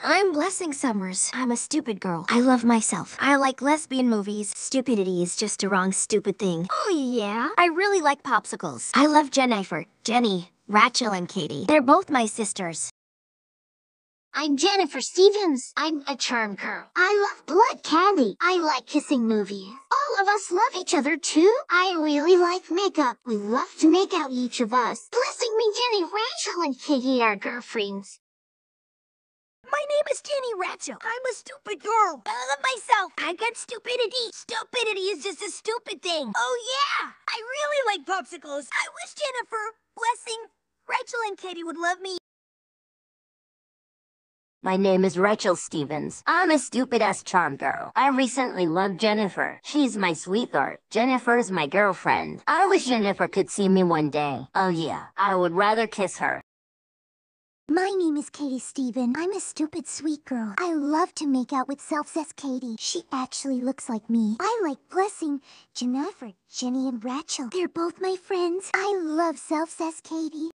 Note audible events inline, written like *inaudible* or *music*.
I'm Blessing Summers. I'm a stupid girl. I love myself. I like lesbian movies. Stupidity is just a wrong stupid thing. *gasps* Oh yeah? I really like popsicles. I love Jennifer, Jenny, Rachel, and Katie. They're both my sisters. I'm Jennifer Stevens. I'm a charm girl. I love blood candy. I like kissing movies. All of us love each other too. I really like makeup. We love to make out each of us. Blessing me, Jenny, Rachel, and Katie are girlfriends. My name is Jenny Rachel. I'm a stupid girl. I love myself. I got stupidity. Stupidity is just a stupid thing. Oh yeah! I really like popsicles. I wish Jennifer, Blessing, Rachel, and Katie would love me. My name is Rachel Stevens. I'm a stupid-ass charm girl. I recently loved Jennifer. She's my sweetheart. Jennifer's my girlfriend. I wish Jennifer could see me one day. Oh yeah, I would rather kiss her. My name is Katie Steven. I'm a stupid sweet girl. I love to make out with self-says Katie. She actually looks like me. I like Blessing, Jennifer, Jenny, and Rachel. They're both my friends. I love self-says Katie.